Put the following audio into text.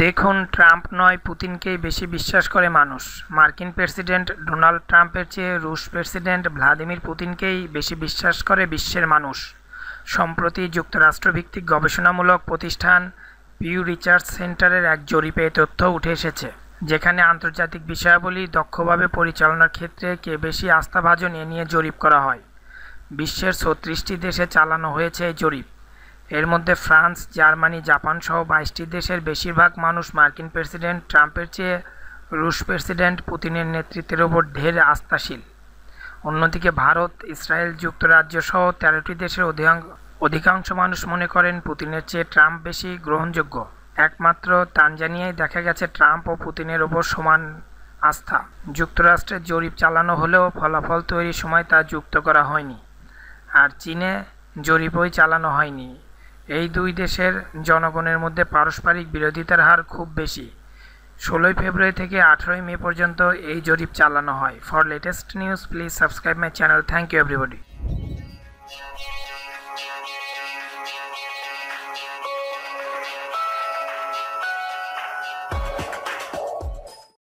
দেখুন, ট্রাম্প নয়, পুতিনকেই বেশি বিশ্বাস করে মানুষ। মার্কিন প্রেসিডেন্ট ডোনাল্ড ট্রাম্পের চেয়ে রুশ প্রেসিডেন্ট ভ্লাদিমির পুতিনকেই বেশি বিশ্বাস করে বিশ্বের মানুষ। সম্প্রতি যুক্তরাষ্ট্রভিত্তিক গবেষণামূলক প্রতিষ্ঠান পিউ রিসার্চ সেন্টারের এক জরিপে তথ্য উঠে এসেছে। যেখানে আন্তর্জাতিক বিষয়াবলী দক্ষভাবে পরিচালনার ক্ষেত্রে কে বেশি আস্থাভাজন এ নিয়ে জরিপ করা হয়। বিশ্বের ছত্রিশটি দেশে চালানো হয়েছে এই জরিপ। এর মধ্যে ফ্রান্স, জার্মানি, জাপান সহ বাইশটি দেশের বেশিরভাগ মানুষ মার্কিন প্রেসিডেন্ট ট্রাম্পের চেয়ে রুশ প্রেসিডেন্ট পুতিনের নেতৃত্বের ওপর ঢের আস্থাশীল। অন্যদিকে ভারত, ইসরায়েল যুক্তরাজ্য সহ তেরোটি দেশের অধিকাংশ মানুষ মনে করেন পুতিনের চেয়ে ট্রাম্প বেশি গ্রহণযোগ্য। একমাত্র তানজানিয়ায় দেখা গেছে ট্রাম্প ও পুতিনের ওপর সমান আস্থা। যুক্তরাষ্ট্রের জরিপ চালানো হলেও ফলাফল তৈরির সময় তা যুক্ত করা হয়নি। আর চীনে জরিপই চালানো হয়নি। এই দুই দেশের জনগণের মধ্যে পারস্পরিক বিরোধিতার হার খুব বেশি। ষোলোই ফেব্রুয়ারি থেকে আঠেরোই মে পর্যন্ত এই জরিপ চালানো হয়। For latest news please subscribe my channel thank you everybody